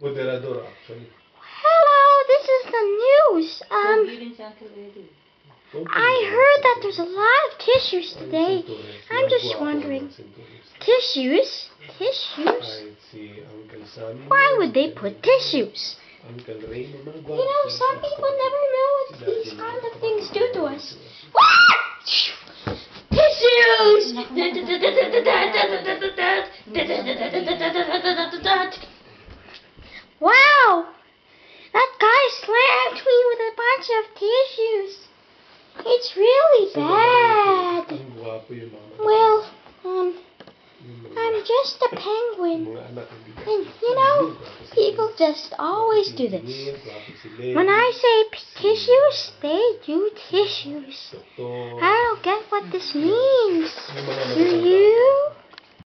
Moderador actually. Hello, this is the news. Um, Sabihin sa akin. I heard that there's a lot of tissues today. I'm just wondering. Tissues? Tissues? Kahit si Uncle Sammy. Why would they put tissues? Uncle Ray, mga You know, some people never know what these kind of things do to us. What tissues! Bunch of tissues. It's really bad. Ang gwapo yung mga Well, um, I'm just a penguin. mga anak ng bigay. And, you know, people just always do this. Gwapo si Len, When I say p- tissues, they do tissues. I don't get what this means.